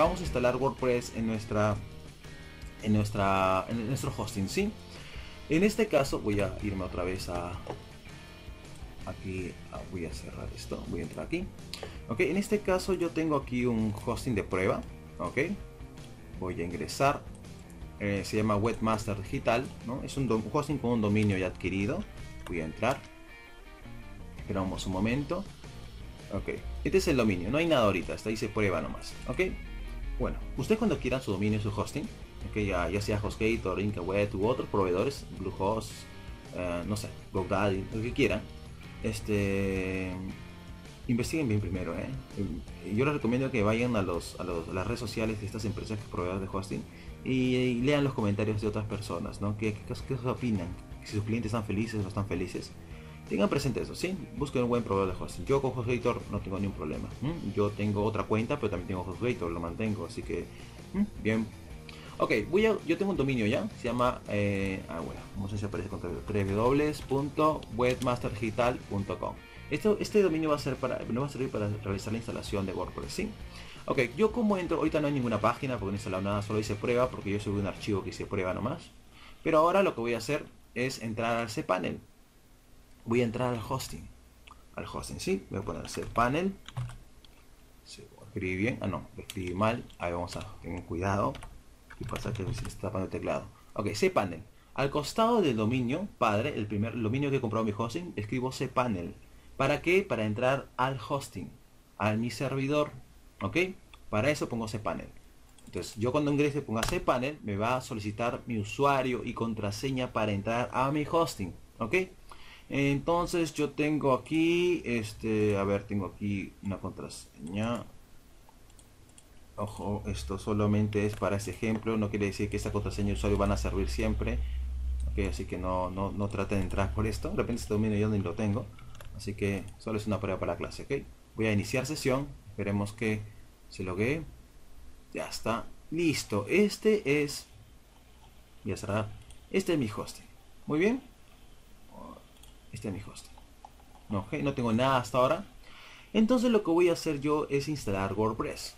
vamos a instalar WordPress en nuestra en nuestra en nuestro hosting, ¿sí? En este caso voy a irme otra vez a aquí ah, voy a cerrar esto, voy a entrar aquí. Ok, en este caso yo tengo aquí un hosting de prueba, ok. Voy a ingresar eh, se llama Webmaster Digital, ¿no? Es un hosting con un dominio ya adquirido. Voy a entrar. Esperamos un momento. Ok, este es el dominio, no hay nada ahorita, hasta ahí se prueba nomás. Ok, bueno, ustedes cuando quieran su dominio, su hosting, okay, ya, ya sea HostGator, Inkaweb u otros proveedores, Bluehost, uh, no sé, GoDaddy, lo que quieran, este, investiguen bien primero. ¿eh? Yo les recomiendo que vayan a, los, a, las redes sociales de estas empresas que proveedores de hosting y, lean los comentarios de otras personas, ¿no? ¿Qué, qué, opinan? Si sus clientes están felices o no están felices. Tengan presente eso, ¿sí? Busquen un buen proveedor de hosting. Yo con HostGator no tengo ningún problema. Yo tengo otra cuenta, pero también tengo HostGator, lo mantengo, así que... Bien. Ok, voy a, yo tengo un dominio ya, se llama... Eh, ah, bueno, no sé si aparece con www.webmasterdigital.com Esto, Este dominio va a, ser para, no va a servir para realizar la instalación de WordPress, ¿sí? Ok, yo como entro, ahorita no hay ninguna página porque no he instalado nada, solo hice prueba porque yo subí un archivo que hice prueba nomás. Pero ahora lo que voy a hacer es entrar al cPanel. Voy a entrar al hosting. Al hosting, sí. Voy a poner cPanel. Sí, escribí bien. Ah, no, lo escribí mal. Ahí vamos a tener cuidado. Y pasa que se está tapando el teclado. Ok, cPanel. Al costado del dominio padre, el primer dominio que he comprado mi hosting, escribo cPanel. ¿Para qué? Para entrar al hosting, a mi servidor ¿Ok? Para eso pongo cPanel. Entonces, yo cuando ingrese ponga cPanel, me va a solicitar mi usuario y contraseña para entrar a mi hosting. ¿Ok? Entonces, yo tengo aquí, este, a ver, tengo aquí una contraseña. Ojo, esto solamente es para ese ejemplo, no quiere decir que esta contraseña y usuario van a servir siempre. Ok, así que no, no, no traten de entrar por esto. De repente este dominio yo ni lo tengo. Así que solo es una prueba para la clase, ok. Voy a iniciar sesión Esperemos que se logue. Ya está. Listo. Este es... Ya será. Este es mi hosting. Muy bien. Este es mi hosting. No, no tengo nada hasta ahora. Entonces lo que voy a hacer yo es instalar WordPress.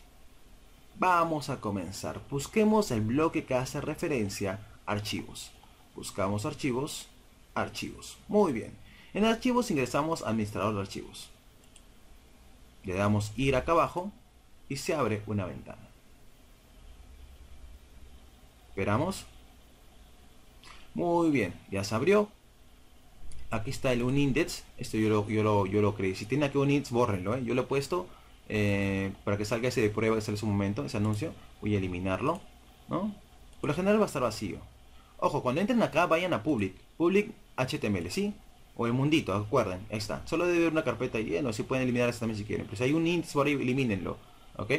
Vamos a comenzar. Busquemos el bloque que hace referencia a archivos. Buscamos archivos, archivos. Muy bien. En archivos ingresamos administrador de archivos. Le damos ir acá abajo y se abre una ventana. Esperamos. Muy bien, ya se abrió. Aquí está el unindex. Esto yo lo, yo lo, yo lo creí. Si tiene aquí un index, bórrenlo. ¿eh? Yo lo he puesto eh, para que salga ese de prueba que sale su momento, ese anuncio. Voy a eliminarlo. ¿no? Por lo general va a estar vacío. Ojo, cuando entren acá, vayan a public. Public HTML, ¿sí? o el mundito, acuerden, ahí está. Solo debe haber una carpeta lleno, si pueden eliminar esto también si quieren. Pues hay un índice por ahí, elimínenlo. ¿Ok?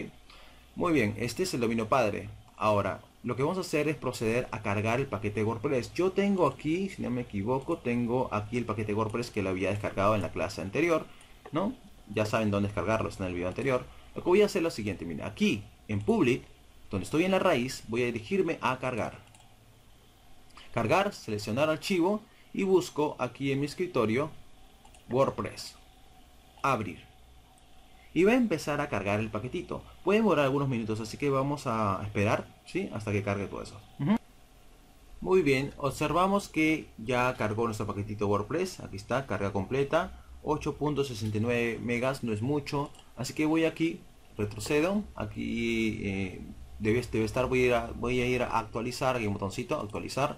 Muy bien, este es el dominio padre. Ahora, lo que vamos a hacer es proceder a cargar el paquete WordPress. Yo tengo aquí, si no me equivoco, tengo aquí el paquete WordPress que lo había descargado en la clase anterior, ¿no? Ya saben dónde descargarlo, está en el video anterior. Lo que voy a hacer es lo siguiente, mira, aquí en Public, donde estoy en la raíz, voy a dirigirme a cargar. Cargar, seleccionar archivo y busco aquí en mi escritorio WordPress. Abrir. Y va a empezar a cargar el paquetito. Puede demorar algunos minutos, así que vamos a esperar, ¿sí? Hasta que cargue todo eso. Muy bien, observamos que ya cargó nuestro paquetito WordPress. Aquí está, carga completa. 8.69 megas, no es mucho. Así que voy aquí, retrocedo. Aquí eh, debe, debe, estar, voy a, ir a, voy a ir a actualizar, aquí un botoncito, actualizar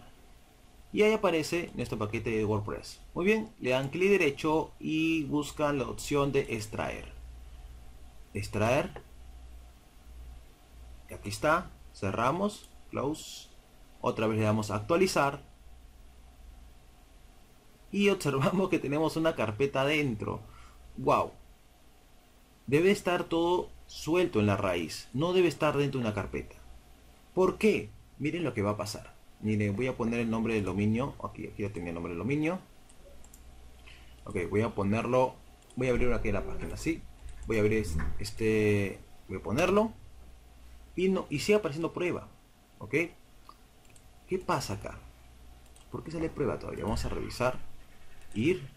y ahí aparece nuestro paquete de WordPress. Muy bien, le dan clic derecho y buscan la opción de extraer. Extraer. Y aquí está. Cerramos. Close. Otra vez le damos a actualizar. Y observamos que tenemos una carpeta dentro. Wow. Debe estar todo suelto en la raíz. No debe estar dentro de una carpeta. ¿Por qué? Miren lo que va a pasar. Mire, voy a poner el nombre del dominio. Aquí, aquí ya tenía el nombre del dominio. Ok, voy a ponerlo. Voy a abrir aquí la página, ¿sí? Voy a abrir este. Voy a ponerlo. Y, no, y sigue apareciendo prueba. ¿Ok? ¿Qué pasa acá? ¿Por qué sale prueba todavía? Vamos a revisar. Ir.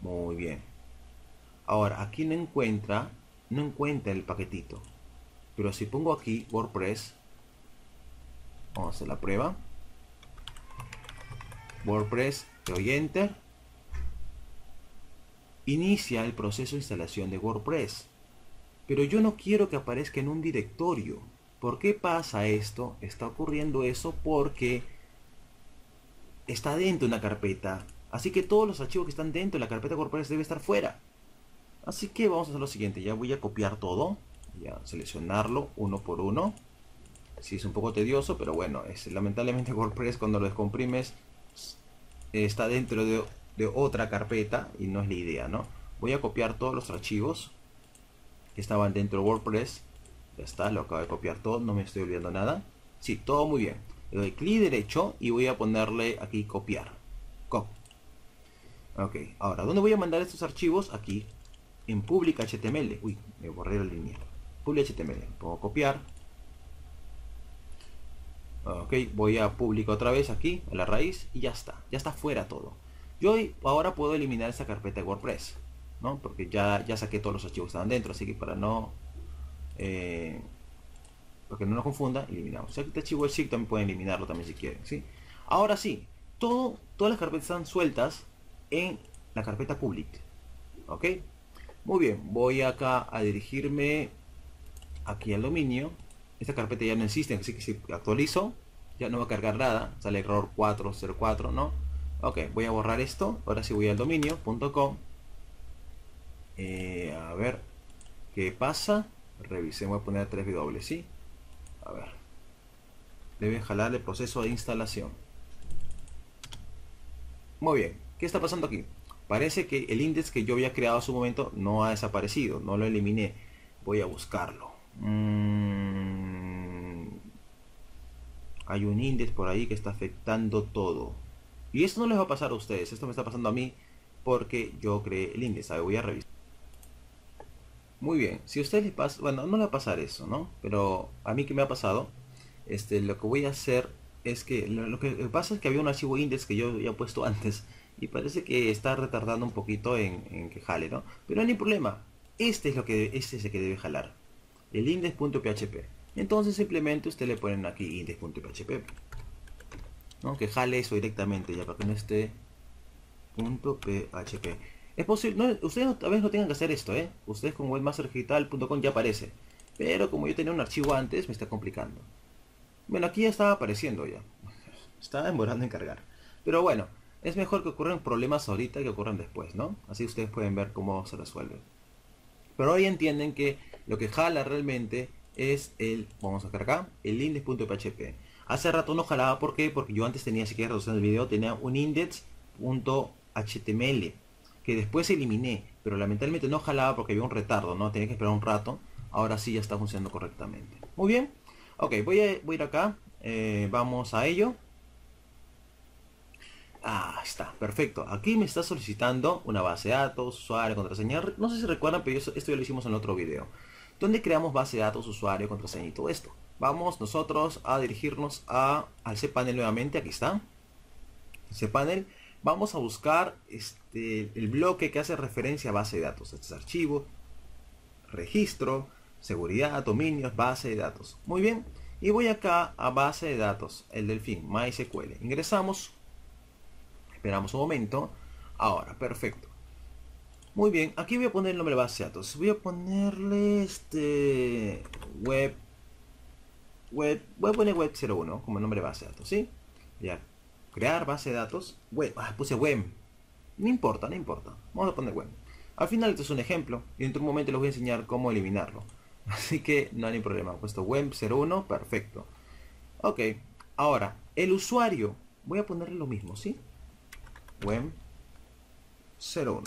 Muy bien. Ahora, aquí no encuentra. No encuentra el paquetito. Pero si pongo aquí WordPress, vamos a hacer la prueba. WordPress, te doy Enter. Inicia el proceso de instalación de WordPress. Pero yo no quiero que aparezca en un directorio. ¿Por qué pasa esto? Está ocurriendo eso porque está dentro de una carpeta. Así que todos los archivos que están dentro de la carpeta WordPress deben estar fuera. Así que vamos a hacer lo siguiente. Ya voy a copiar todo. Ya seleccionarlo uno por uno. Sí, es un poco tedioso, pero bueno, es, lamentablemente WordPress cuando lo descomprimes está dentro de, de otra carpeta y no es la idea, ¿no? Voy a copiar todos los archivos que estaban dentro de WordPress. Ya está, lo acabo de copiar todo, no me estoy olvidando nada. Sí, todo muy bien. Le doy clic derecho y voy a ponerle aquí copiar. Copy. Ok, ahora, ¿dónde voy a mandar estos archivos? Aquí, en public HTML. Uy, me borré la línea. Public HTML. Puedo copiar. Ok, voy a public otra vez aquí, a la raíz, y ya está. Ya está fuera todo. Yo ahora puedo eliminar esta carpeta de WordPress. ¿no? Porque ya, ya saqué todos los archivos que estaban dentro. Así que para no... Eh, para que no nos confunda, eliminamos. Este archivo el SIG también pueden eliminarlo también si quieren. ¿sí? Ahora sí, todo, todas las carpetas están sueltas en la carpeta public. ¿Ok? Muy bien, voy acá a dirigirme aquí al dominio. Esta carpeta ya no existe, así que si actualizo, ya no va a cargar nada. Sale error 404, ¿no? Ok, voy a borrar esto. Ahora sí voy al dominio.com. Eh, a ver qué pasa. Revisemos, voy a poner 3W, ¿sí? A ver. Debe jalar el proceso de instalación. Muy bien. ¿Qué está pasando aquí? Parece que el índice que yo había creado a su momento no ha desaparecido. No lo eliminé. Voy a buscarlo. Mm. Hay un índice por ahí que está afectando todo. Y esto no les va a pasar a ustedes. Esto me está pasando a mí porque yo creé el índice. Voy a revisar. Muy bien, si a usted le pasa, bueno, no le va a pasar eso, ¿no? Pero a mí que me ha pasado, este, lo que voy a hacer es que lo, que pasa es que había un archivo index que yo había puesto antes y parece que está retardando un poquito en, que jale, ¿no? Pero no hay problema, este es lo que este es el que debe jalar, el index.php. Entonces simplemente usted le ponen aquí index.php, ¿no? Que jale eso directamente ya para que no esté .php. Es posible, ustedes tal vez no tengan que hacer esto, ¿eh? Ustedes con webmasterdigital.com ya aparece. Pero como yo tenía un archivo antes, me está complicando. Bueno, aquí ya estaba apareciendo ya. Estaba demorando en cargar. Pero bueno, es mejor que ocurran problemas ahorita que ocurran después, ¿no? Así ustedes pueden ver cómo se resuelve. Pero hoy entienden que lo que jala realmente es el, vamos a sacar acá, el index.php. Hace rato no jalaba, ¿por qué? Porque yo antes tenía, si quieres reducir el video, tenía un index.html que después eliminé, pero lamentablemente no jalaba porque había un retardo, ¿no? Tenía que esperar un rato. Ahora sí ya está funcionando correctamente. Muy bien. Ok, voy a, voy ir acá. Eh, vamos a ello. Ah, está, perfecto. Aquí me está solicitando una base de datos, usuario, contraseña. No sé si recuerdan, pero esto ya lo hicimos en otro video. Donde creamos base de datos, usuario, contraseña y todo esto. Vamos nosotros a dirigirnos a, al cPanel nuevamente. Aquí está. cPanel vamos a buscar este, el bloque que hace referencia a base de datos. Este es archivo, registro, seguridad, dominios, base de datos. Muy bien. Y voy acá a base de datos, el delfín, MySQL. Ingresamos. Esperamos un momento. Ahora, perfecto. Muy bien, aquí voy a poner el nombre de base de datos. Voy a ponerle este web web web 01 como nombre de base de datos, ¿sí? Ya crear base de datos, web, ah, puse web, no importa, no importa, vamos a poner web. Al final esto es un ejemplo y dentro de un momento les voy a enseñar cómo eliminarlo. Así que no hay problema, puesto web 01, perfecto. Ok, ahora, el usuario, voy a ponerle lo mismo, ¿sí? Web 01.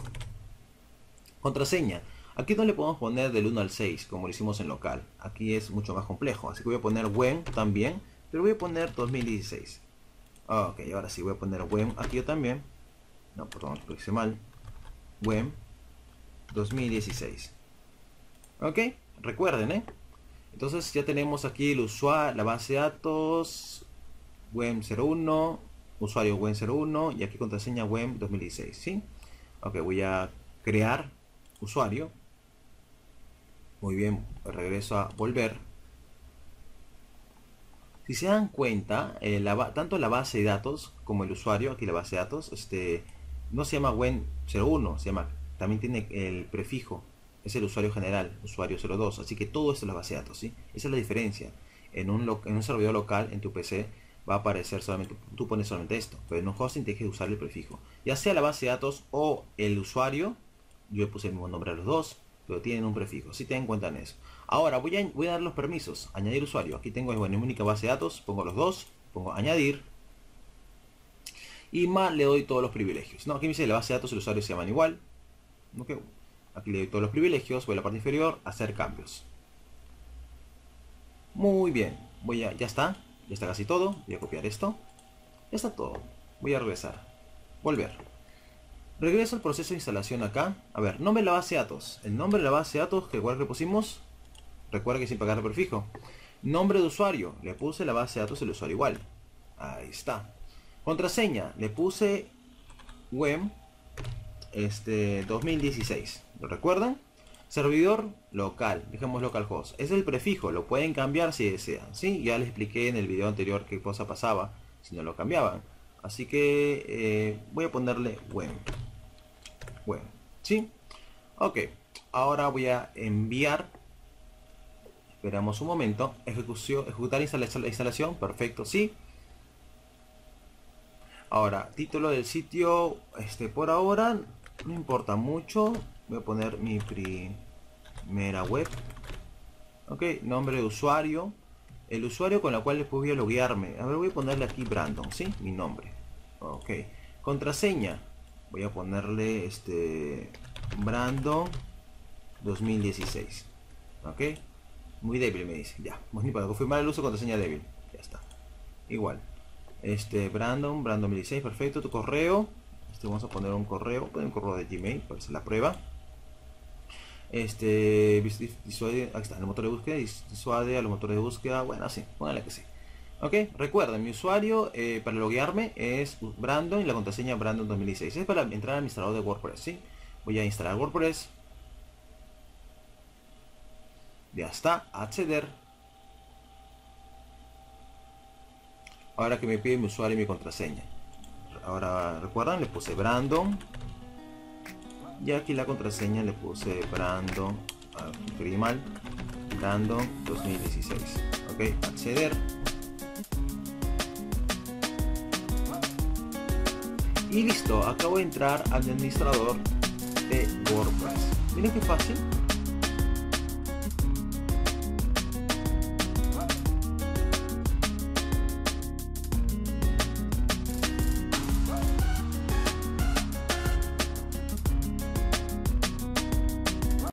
Contraseña. Aquí no le podemos poner del 1 al 6, como lo hicimos en local. Aquí es mucho más complejo, así que voy a poner web también, pero voy a poner 2016. Ah, ok, ahora sí voy a poner WEM aquí yo también. No, perdón, lo hice mal. WEM 2016. Ok, recuerden, ¿eh? Entonces ya tenemos aquí el usuario, la base de datos, WEM 01, usuario WEM 01 y aquí contraseña WEM 2016, ¿sí? Ok, voy a crear usuario. Muy bien, regreso a volver. Si se dan cuenta, eh, tanto la base de datos como el usuario, aquí la base de datos, este, no se llama WEN01, se llama, también tiene el prefijo, es el usuario general, usuario 02, así que todo esto es la base de datos, ¿sí? Esa es la diferencia. En un, en un servidor local, en tu PC, va a aparecer solamente, tú pones solamente esto, pero en un hosting tienes que usar el prefijo. Ya sea la base de datos o el usuario, yo puse el mismo nombre a los dos, pero tienen un prefijo, si ten en cuenta en eso. Ahora voy a, a dar los permisos, añadir usuario, aquí tengo bueno, única base de datos, pongo los dos, pongo añadir, y más le doy todos los privilegios. No, aquí me dice la base de datos y el usuario se llaman igual. Aquí le doy todos los privilegios, voy a la parte inferior, hacer cambios. Muy bien, voy a, ya está, ya está casi todo. Voy a copiar esto. Ya está todo. Voy a regresar. Volver. Regreso al proceso de instalación acá. A ver, nombre de la base de datos. El nombre de la base de datos que igual que pusimos. Recuerda que sin pagar el prefijo. Nombre de usuario. Le puse la base de datos del usuario igual. Ahí está. Contraseña. Le puse web este 2016. ¿Lo recuerdan? Servidor local, dejemos localhost. Es el prefijo, lo pueden cambiar si desean. ¿sí? Ya les expliqué en el video anterior qué cosa pasaba si no lo cambiaban. Así que eh, voy a ponerle web. Web. ¿Sí? Ok. Ahora voy a enviar. Esperamos un momento. Ejecución, ejecutar la instalación. Perfecto. Sí. Ahora, título del sitio. Este por ahora no importa mucho voy a poner mi primera web ok nombre de usuario el usuario con el cual después voy a loguearme a ver voy a ponerle aquí Brandon sí mi nombre ok contraseña voy a ponerle este Brandon 2016 ok muy débil me dice ya. Para confirmar el uso contraseña débil ya está. Igual. Este Brandon Brandon 2016 perfecto tu correo. Este vamos a poner un correo un correo de gmail para hacer la prueba. Este disuade, aquí está, el motor de búsqueda, disuade a los motores de búsqueda, bueno, así, póngale que sí. Ok, recuerden, mi usuario eh, para loguearme es Brandon y la contraseña Brandon 2016. Es para entrar al instalador de WordPress, ¿sí? Voy a instalar WordPress. Ya está, acceder. Ahora que me pide mi usuario y mi contraseña. Ahora, recuerdan, le puse Brandon y aquí la contraseña le puse Brandon, ah, mal, Brandon 2016. Ok, acceder. Y listo, acabo de entrar al administrador de WordPress. Miren qué fácil.